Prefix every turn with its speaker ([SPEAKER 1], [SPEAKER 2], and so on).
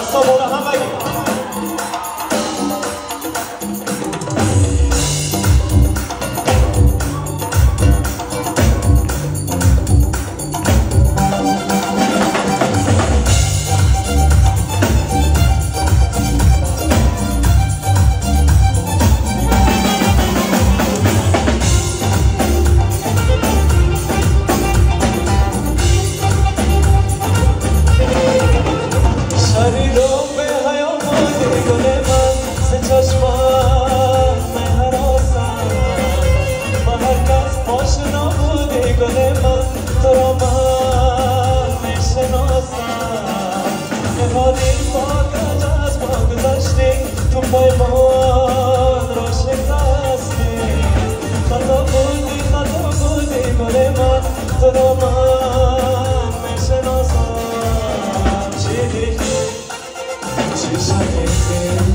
[SPEAKER 1] ラストボール販売 I'm sorry.